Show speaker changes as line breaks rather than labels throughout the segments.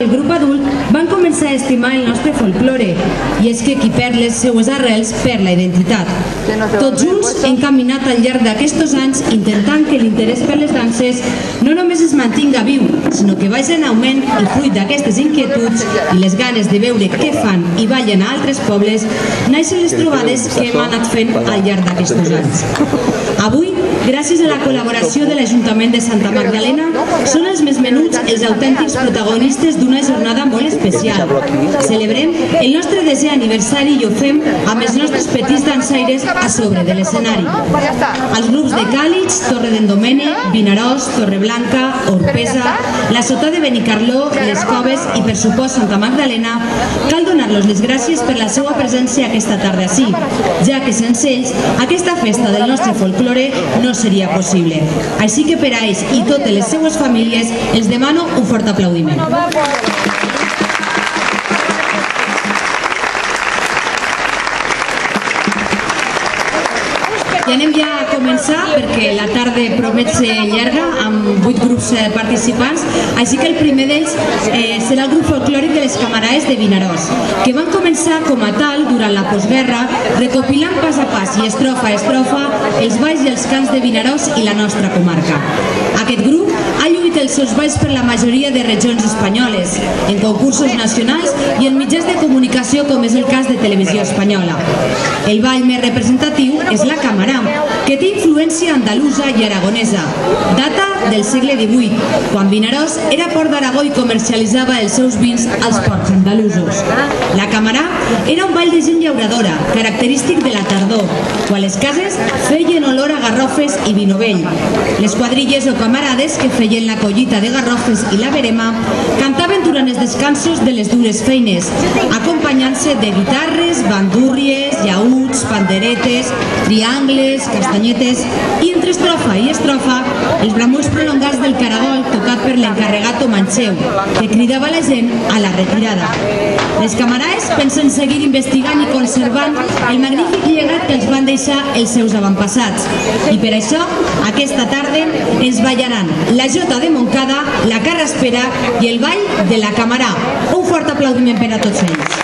El grup adult van començar a estimar el nostre folklore i és que qui perd les seues arrels perd la identitat. Tots junts hem caminat al llarg d'aquests anys intentant que l'interès per les danses no només es mantinga viu, sinó que vagi en augment i fruit d'aquestes inquietuds i les ganes de veure què fan i ballen a altres pobles, naixen les trobades que hem anat fent al llarg d'aquests anys. Avui, gràcies a la col·laboració de l'Ajuntament de Santa Magdalena, són els més menuts els autèntics protagonistes d'una jornada molt especial. Celebrem el nostre desè aniversari i ho fem amb els nostres petits dansaires a sobre de l'escenari. Els grups de Càlix, Torre d'en Domene, Vinaròs, Torreblanca, Orpesa, la Sota de Benicarló, les Coves i per supost Santa Magdalena, cal donar-los les gràcies per la seva presència aquesta tarda així, ja que sense ells aquesta festa del nostre folklore no seria possible. Així que per a ells i totes les seues famílies els demano un fort aplaudiment. I anem ja a començar perquè la tarda promet ser llarga amb vuit grups eh, participants, així que el primer d'ells eh, serà el grup folclòric de les Camaraes de Vinaròs, que van començar com a tal durant la postguerra, recopilant pas a pas i estrofa a estrofa els balls i els cants de Vinaròs i la nostra comarca. Aquest grup balls per la majoria de regions espanyoles, en concursos nacionals i en mitjans de comunicació com és el cas de Televisió Espanyola. El ball més representatiu és la Camarà, que té influència andalusa i aragonesa. Data del segle XVIII, quan Vinaròs era port d'Aragó i comercialitzava els seus vins als ports andalusos. La Camarà era un ball de gent llauradora, característic de la tardor, quan les cases feien olor a garrofes i vi novell. Les quadrilles o camarades que feien la collita de garrofes i la verema cantaven durant els descansos de les dures feines, acompanyant-se de guitarres, bandúrries, llauts, panderetes, triangles, castanyetes i entre estrofa i estrofa els bramuts prolongats del caragol tocat per l'encarregat Manxeu, que cridava la gent a la retirada. Les camaraes pensen seguir investigant i conservant el magnífic llegat que els van deixar els seus avantpassats. I per això, aquesta tarda ens ballaran la Jota de Montcada, la Carraspera i el Ball de la Camarà. Un fort aplaudiment per a tots ells.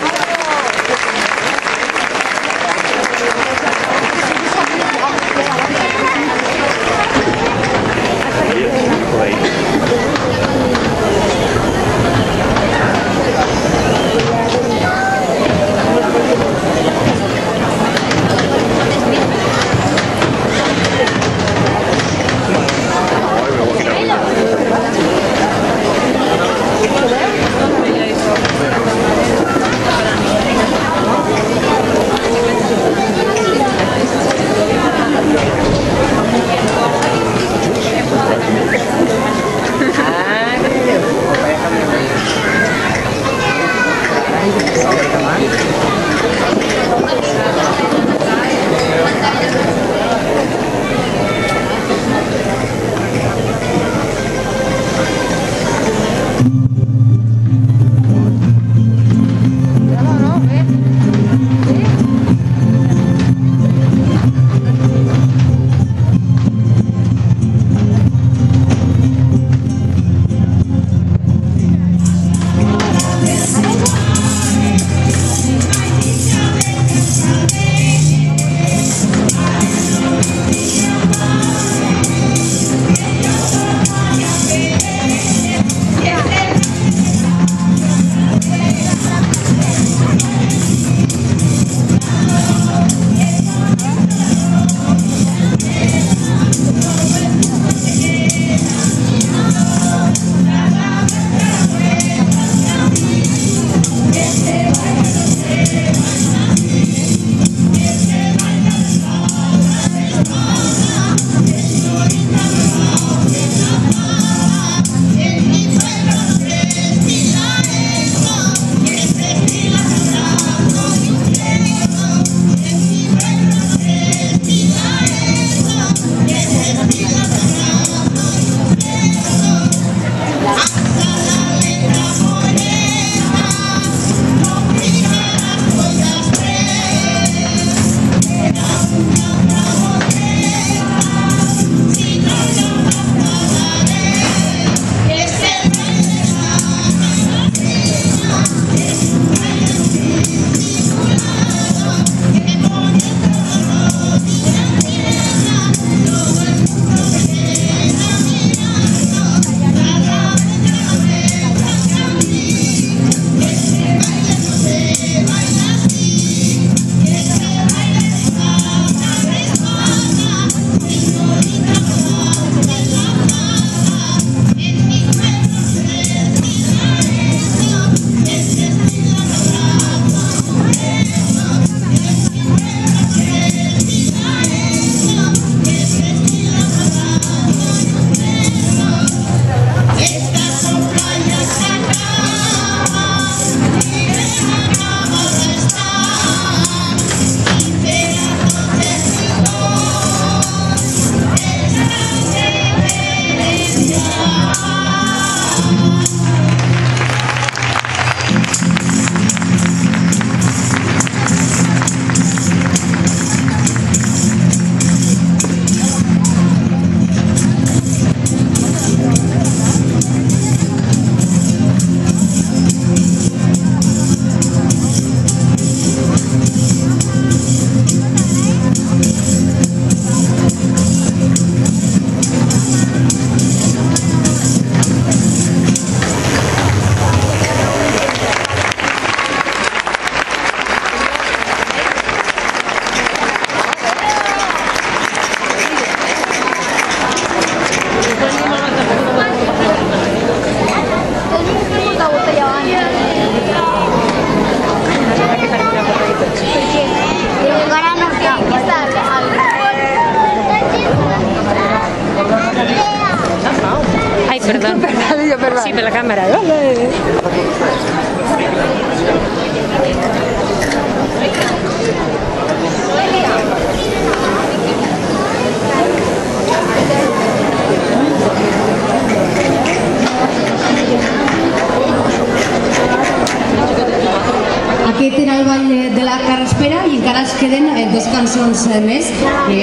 queden dos cançons més que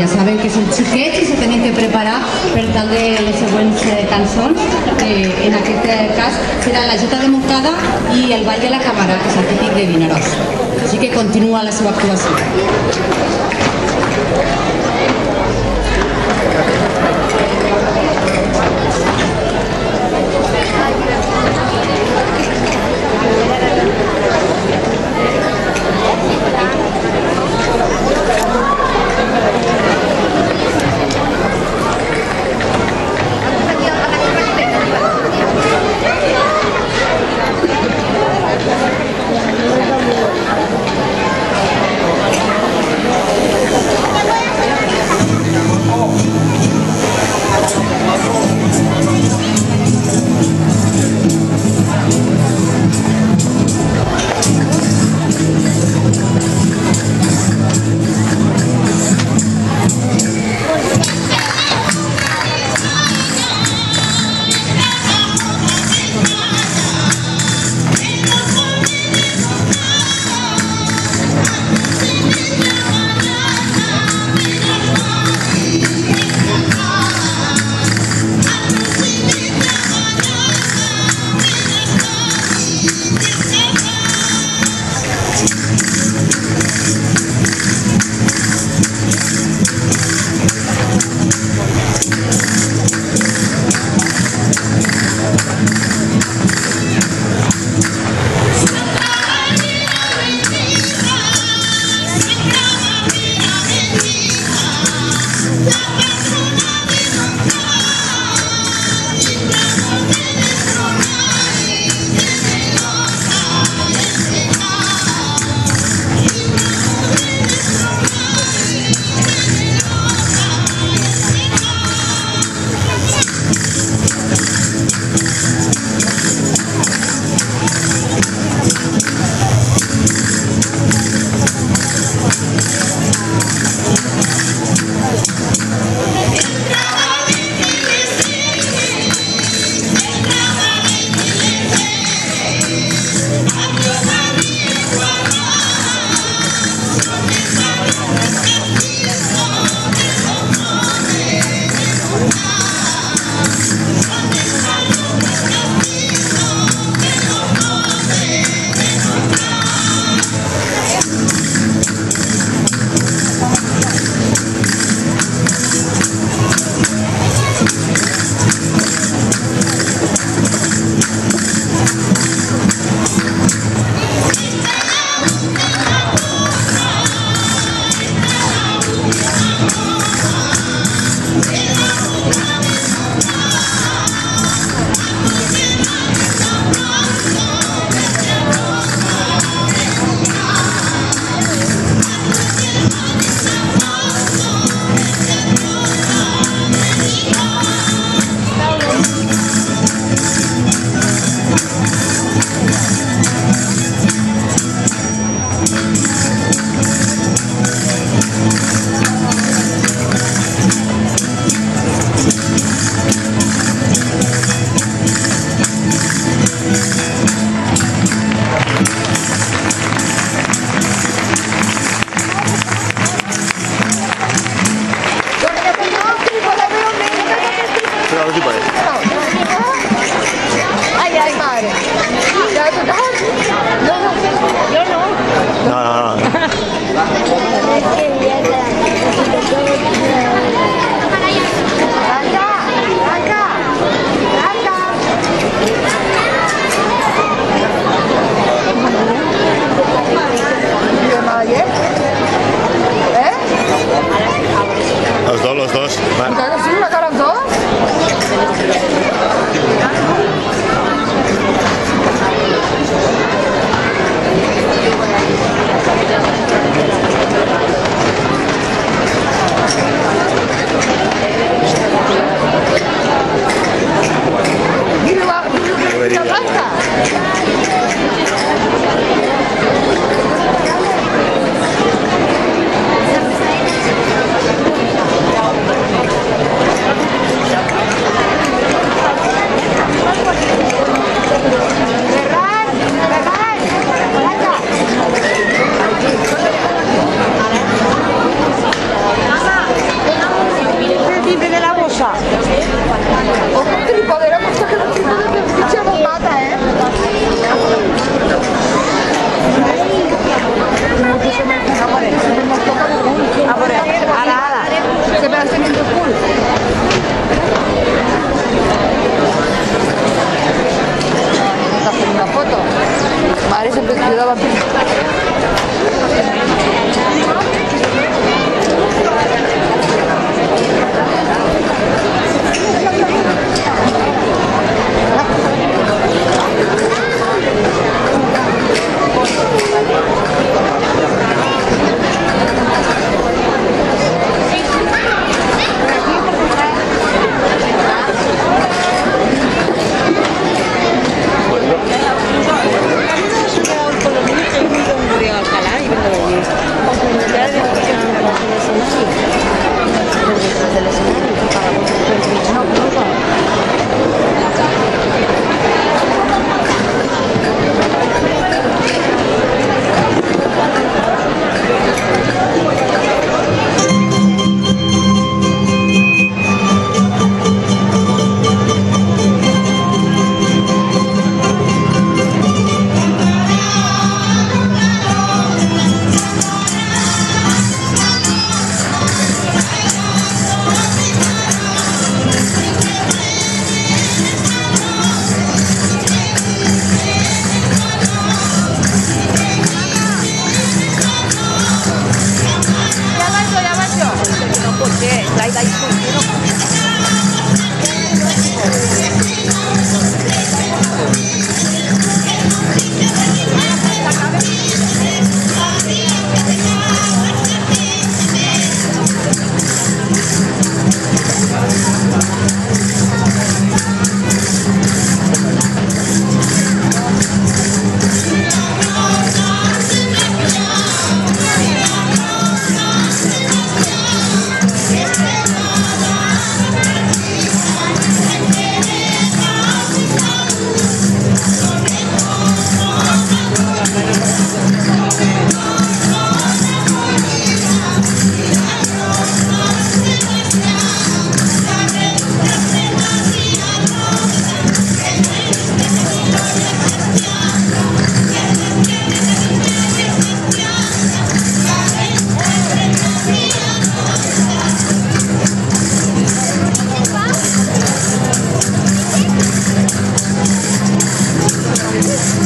ja saben que són xiquets i se tenen que preparar per tal de les següents eh, cançons que en aquest eh, cas serà la Jota de Montcada i el Ball de la Camara que és el típic de Vinaròs així que continua la seva Thank you. Thank you. Ay, ay, madre. No, no, yo no. No, no, no. Acá, acá, acá. ¿Eh? Los dos, los dos. Говорила. Говорила.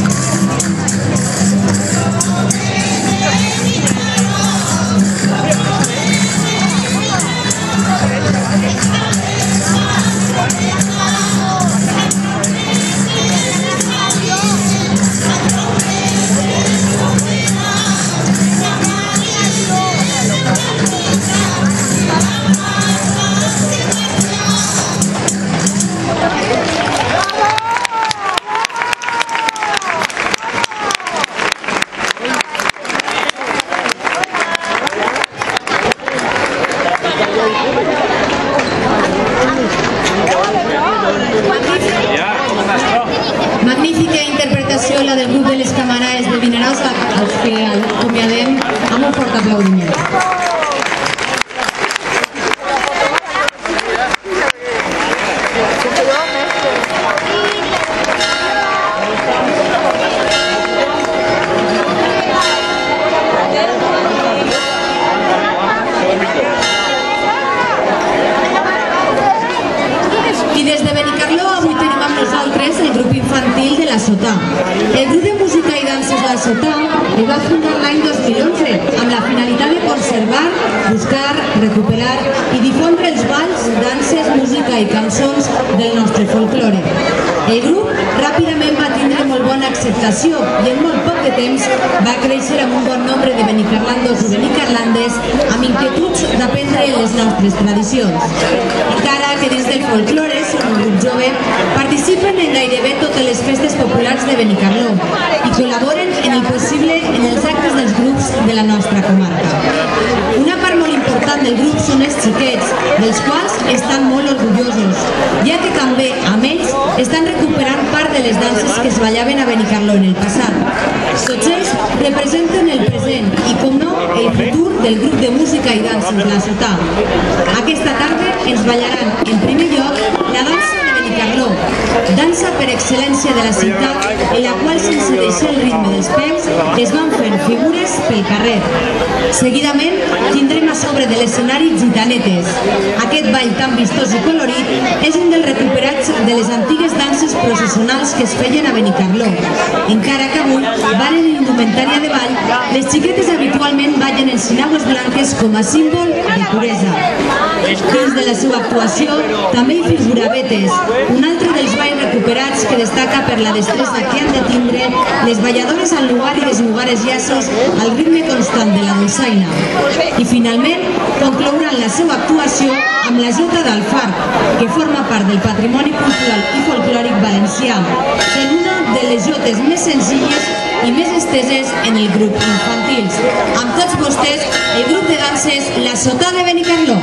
よかった。Tradicions. Encara que dins del folklore són un grup jove, participen en gairebé totes les festes populars de Benicarló i col·laboren en el possible en els actes dels grups de la nostra comarca. Una part molt important del grup són els xiquets, dels quals estan molt orgullosos, ja que també amb ells estan recuperant part de les danses que es ballaven a Benicarló en el passat. Tots ells representen el present del grup de música i danses La Sotà. Aquesta tarda ens ballaran, en primer lloc, la dansa de Benicarló, dansa per excel·lència de la ciutat, en la qual, sense deixar el ritme dels peus, es van fent figures pel carrer. Seguidament, tindrem a sobre de l'escenari Gitanetes. Aquest ball tan vistós i colorit és un dels recuperats de les antigues danses processionals que es feien a Benicarló, encara que avui valen indumentàries indumentària de ball, les xiquetes habitualment ballen en sinagües blanques com a símbol de puresa. Dins de la seva actuació també hi figura Betes, un altre dels balls recuperats que destaca per la destresa que han de tindre les balladores al lugar i desnugar els llaços al ritme constant de la dolçaina. I finalment conclouran la seva actuació amb la Jota del Far, que forma part del patrimoni cultural i folclòric valencià, sent una de les jotes més senzilles i més esteses en el grup infantils. Amb tots vostès, el grup de danses La Sota de Benicarló.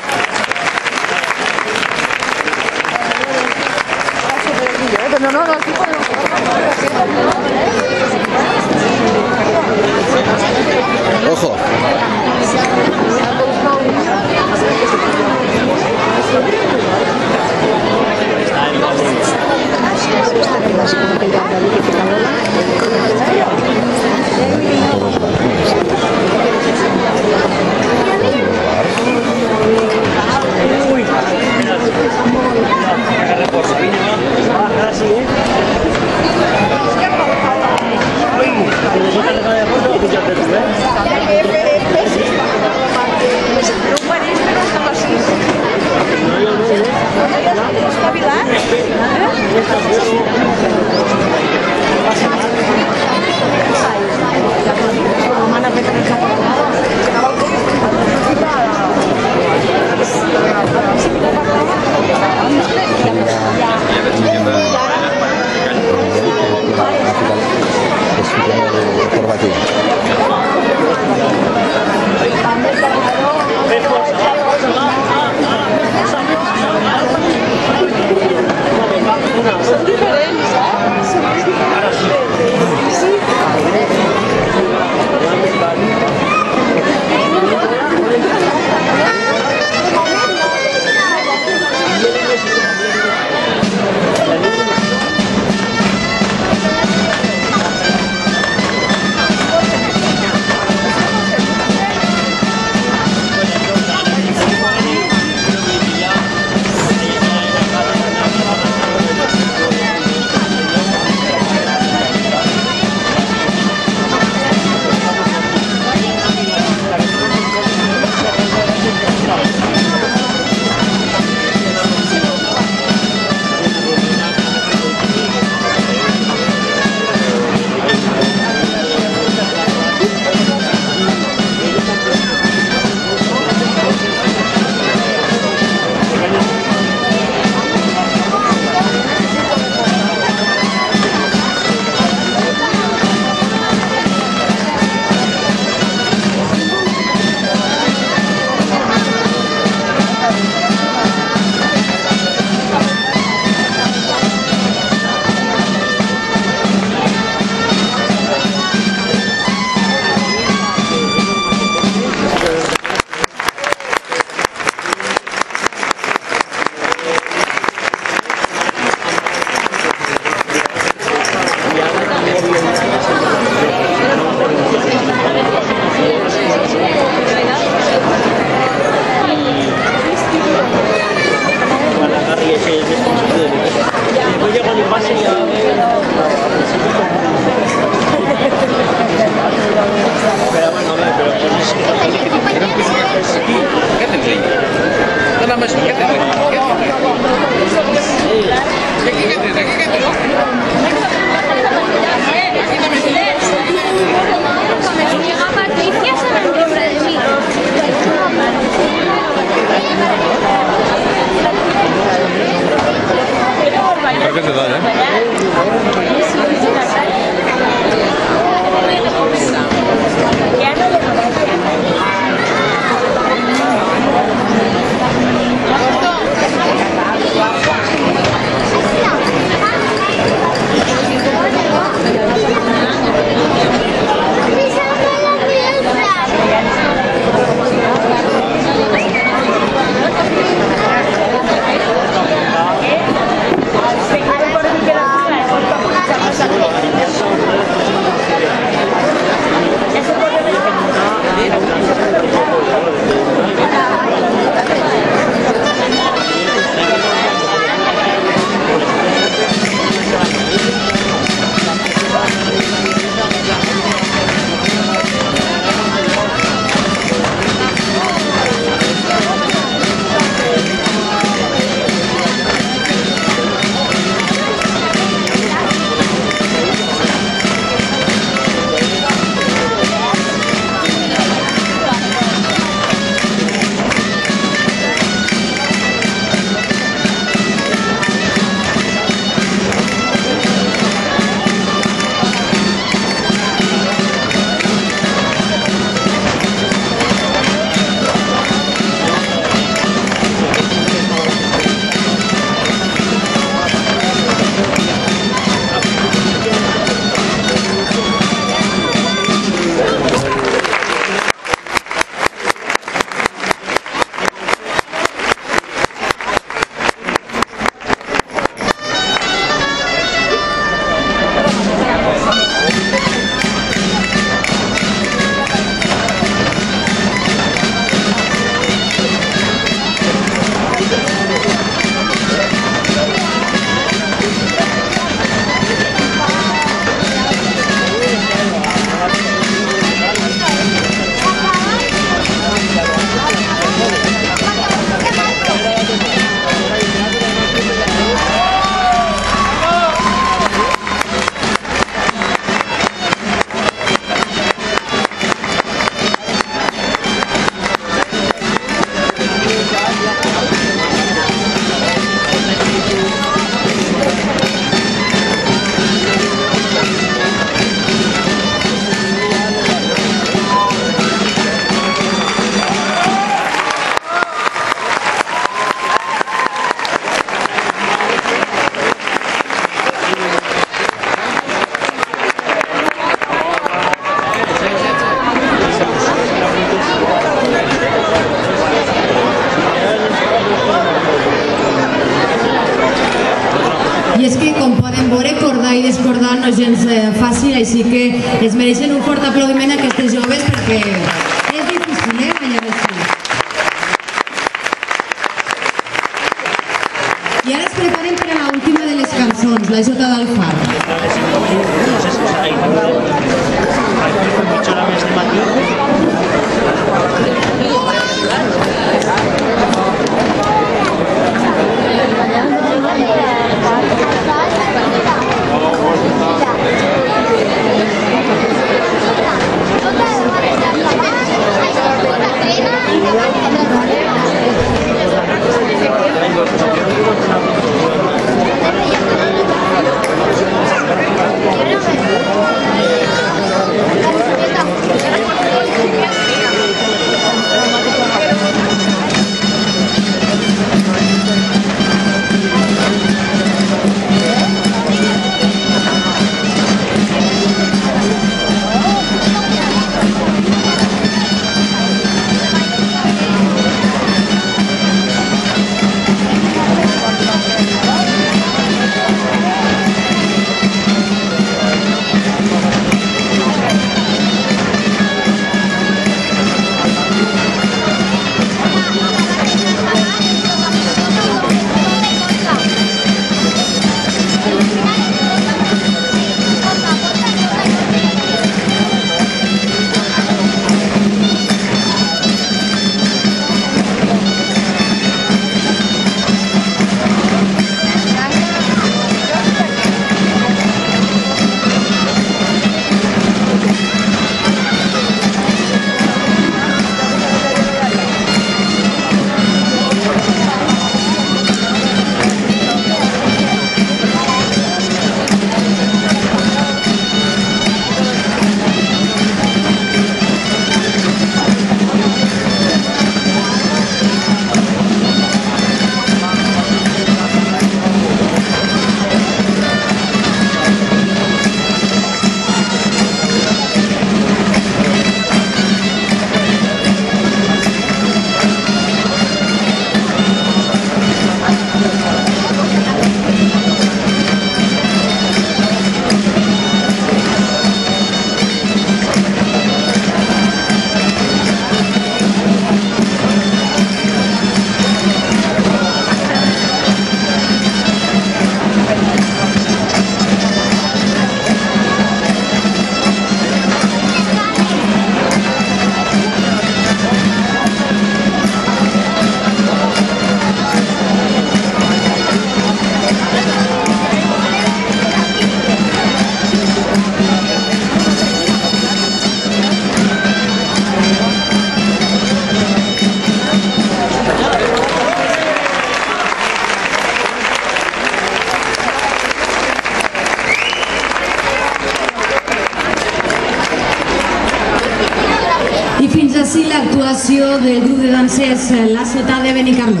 Dansers eh, La Sota de Benicarló.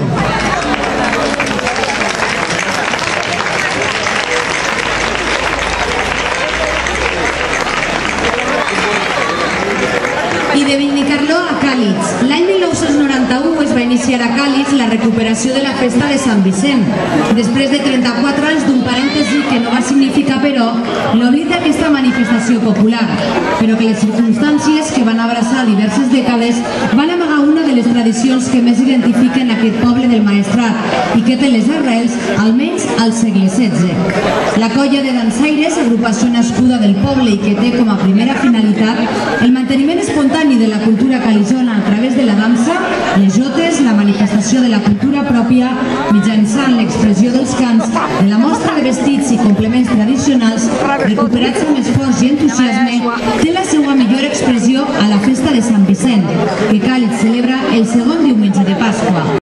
I de Benicarló a Càlix. L'any 1991 es va iniciar a Càlix la recuperació de la festa de Sant Vicent, després de 34 anys d'un parèntesi que no va significar, però, l'oblit d'aquesta manifestació popular, però que les circumstàncies que van abraçar diverses dècades van amagar de les tradicions que més identifiquen aquest poble del Maestrat i que té les arrels almenys al segle XVI. La colla de dansaires, agrupació nascuda del poble i que té com a primera finalitat el manteniment espontani de la cultura calisona a través de la dansa, les jotes, la manifestació de la cultura pròpia mitjançant l'expressió dels cants, de la mostra de vestits i complements tradicionals recuperats amb esforç i entusiasme, té la seva millor expressió a la festa de Sant Vicent, que Càlid celebra el segon é diumenge de Páscoa